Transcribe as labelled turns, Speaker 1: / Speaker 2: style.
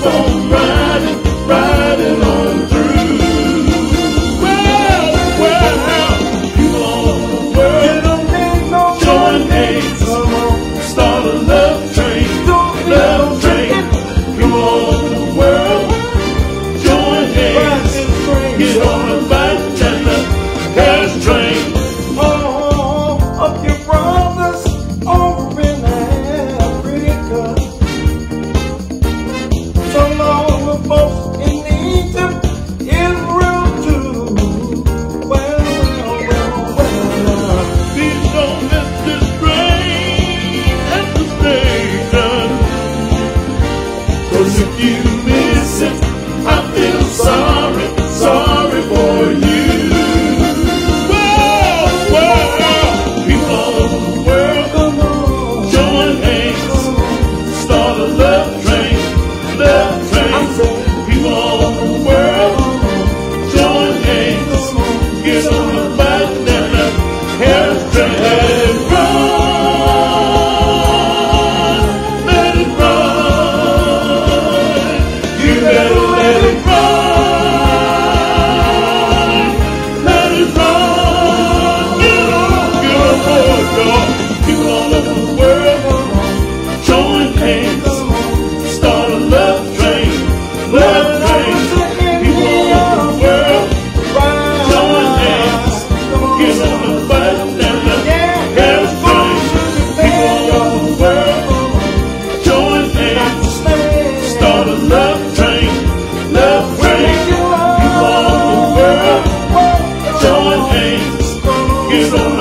Speaker 1: Oh, for you.
Speaker 2: is.